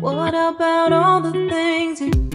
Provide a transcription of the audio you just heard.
What about all the things you